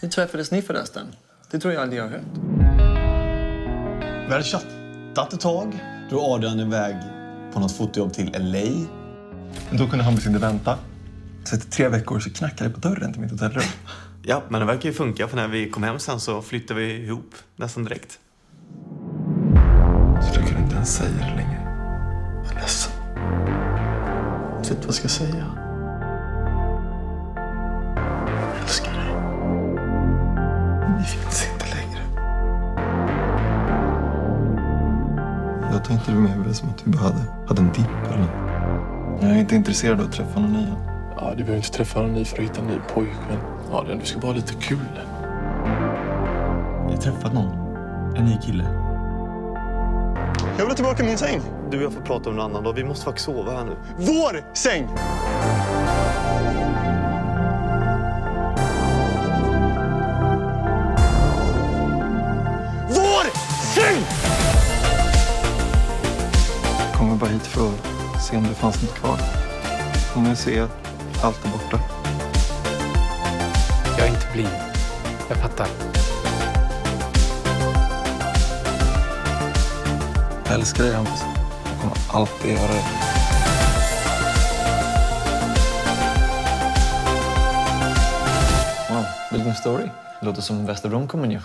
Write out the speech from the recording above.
Hur träffades ni förresten? Det tror jag aldrig jag har hört. Vi hade chattat ett tag. Då Adrian iväg på något fotojobb till LA. Då kunde Hampus inte vänta. Så efter tre veckor så knackade det på dörren till mitt hotellrum. Ja, men det verkar ju funka för när vi kom hem sen så flyttade vi ihop nästan direkt. Så jag kunde inte ens säga det längre. Jag är ledsen. Jag vet inte vad jag ska säga. Älskar dig. Vi finns inte längre. Jag tänkte det med som att vi bara hade, hade en dipp eller något. Jag är inte intresserad av att träffa någon ny. Ja, du behöver inte träffa någon ny för att hitta en ny pojkvän. Adrian, du ska bara ha lite kul. Jag har träffat någon. En ny kille. Jag vill tillbaka min säng. Du och jag får prata om en annan dag. Vi måste faktiskt sova här nu. Vår säng! Kommer bara hit för att se om det fanns något kvar. Och nu ser jag att allt är borta. Jag är inte blind. Jag fattar. Jag älskar dig Hampus. Jag kommer alltid göra det. Wow, vilken story. Låter som Västerbron kommun ju.